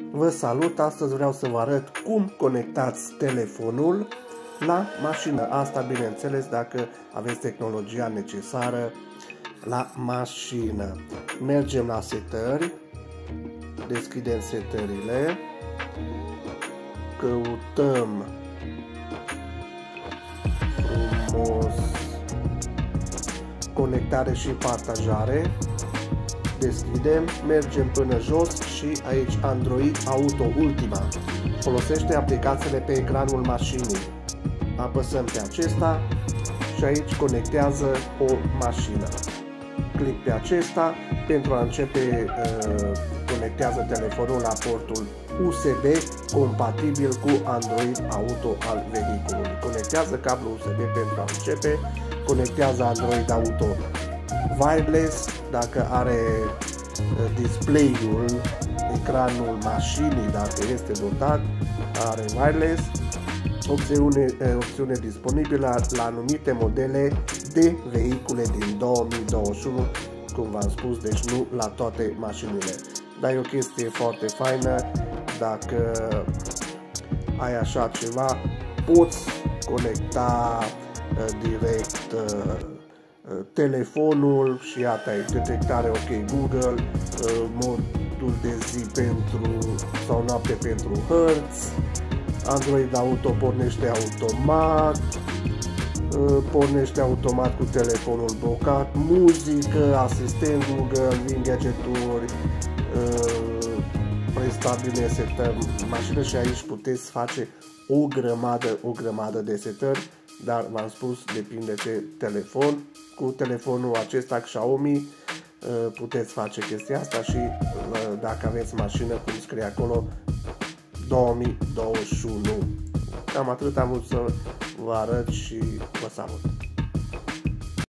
Vă salut! Astăzi vreau să vă arăt cum conectați telefonul la mașină. Asta, bineînțeles, dacă aveți tehnologia necesară la mașină. Mergem la setări, deschidem setările, căutăm frumos conectare și partajare deschidem, mergem până jos și aici Android Auto Ultima. Folosește aplicațiile pe ecranul mașinii. Apăsăm pe acesta și aici conectează o mașină. Clic pe acesta pentru a începe uh, conectează telefonul la portul USB compatibil cu Android Auto al vehiculului. Conectează cablul USB pentru a începe, conectează Android Auto wireless, dacă are uh, display-ul, ecranul mașinii, dacă este dotat, are wireless, opțiune, uh, opțiune disponibilă la anumite modele de vehicule din 2021, cum v-am spus, deci nu la toate mașinile. Dar e o chestie foarte faină, dacă ai așa ceva, poți conecta uh, direct uh, telefonul și iată ai detectare OK Google, uh, modul de zi pentru sau noapte pentru hărți, Android Auto pornește automat, uh, pornește automat cu telefonul blocat, muzică, asistent Google, din gadgeturi, uh, prestabile setări mașină și aici puteți face o grămadă, o grămadă de setări dar v-am spus, depinde de telefon. Cu telefonul acesta Xiaomi uh, puteți face chestia asta și uh, dacă aveți mașină, cum scrie acolo, 2021. Cam atât am vrut să vă arăt și vă salut.